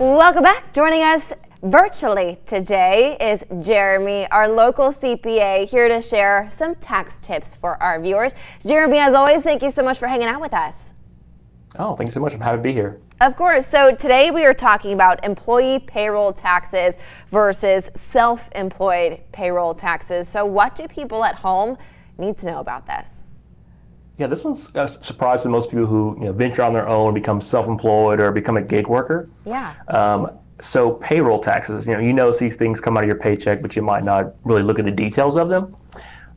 Welcome back. Joining us virtually today is Jeromy, our local CPA, here to share some tax tips for our viewers. Jeromy, as always, thank you so much for hanging out with us. Oh, thank you so much. I'm happy to be here. Of course. So today we are talking about employee payroll taxes versus self-employed payroll taxes. So what do people at home need to know about this? Yeah, this one's a surprise to most people who you know, venture on their own, become self-employed, or become a gig worker. Yeah. Um, so payroll taxes, you know, you notice these things come out of your paycheck, but you might not really look at the details of them.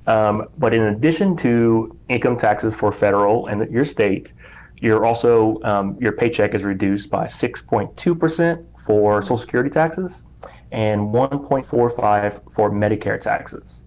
Um, but in addition to income taxes for federal and your state, you're also um, your paycheck is reduced by 6.2% for Social Security taxes and 1.45 for Medicare taxes.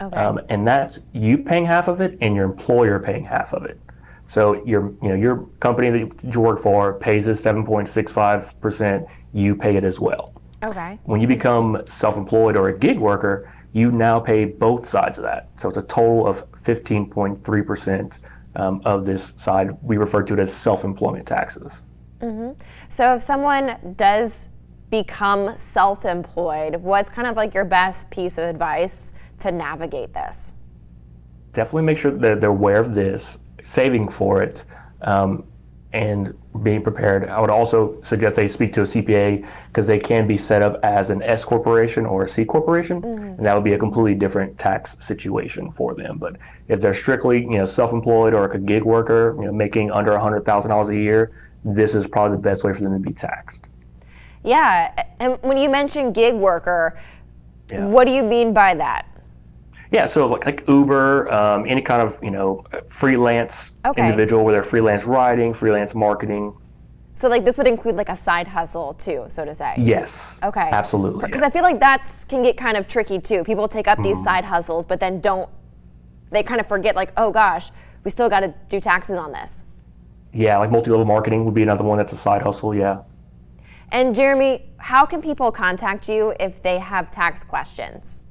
Okay. Um, and that's you paying half of it and your employer paying half of it. So your you know your company that you work for pays us 7.65 percent. You pay it as well. okay. When you become self-employed or a gig worker, you now pay both sides of that. So it's a total of 15.3 percent um, of this side. We refer to it as self-employment taxes. So if someone does become self-employed, what's kind of like your best piece of advice to navigate this? definitely make sure that they're aware of this, saving for it, um, and being prepared. I would also suggest they speak to a CPA because they can be set up as an S corporation or a C corporation, and that would be a completely different tax situation for them. But if they're strictly, you know, self-employed or a gig worker, you know, making under hundred thousand dollars a year, this is probably the best way for them to be taxed. Yeah, and when you mention gig worker, Yeah. what do you mean by that? Yeah, so like, like Uber, um, any kind of you know freelance Okay. individual, where they're freelance writing, freelance marketing. So like this would include like a side hustle too, so to say. Yes. Okay. Absolutely. Because yeah. I feel like that's can get kind of tricky too. People take up Mm. these side hustles, but then don't. They kind of forget like, oh gosh, we still got to do taxes on this. Yeah, like multi-level marketing would be another one that's a side hustle. Yeah. And Jeromy, how can people contact you if they have tax questions?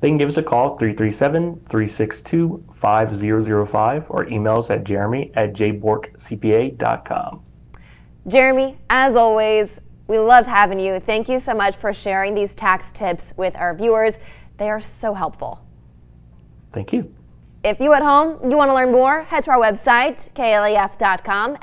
They can give us a call, 337-362-5005, or email us at jeromy at jbourquecpa.com. Jeromy, as always, we love having you. Thank you so much for sharing these tax tips with our viewers. They are so helpful. Thank you. If you at home, you want to learn more, head to our website, klaf.com,